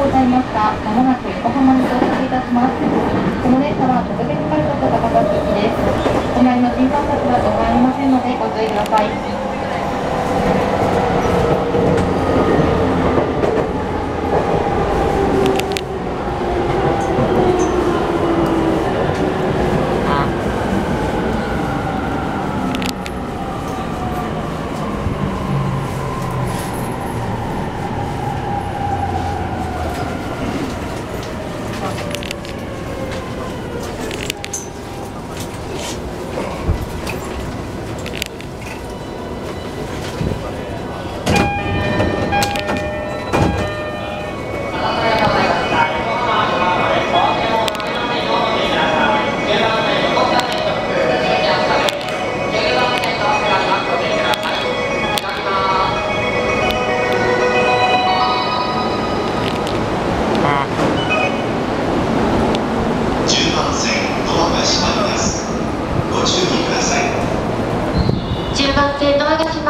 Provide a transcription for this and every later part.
ございました。まもなく横浜に到着いたします。この列車は特別改札高崎行きです。隣の新幹線はございませんのでご注意ください。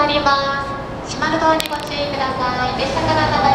ます。閉まるドアにご注意ください。列車から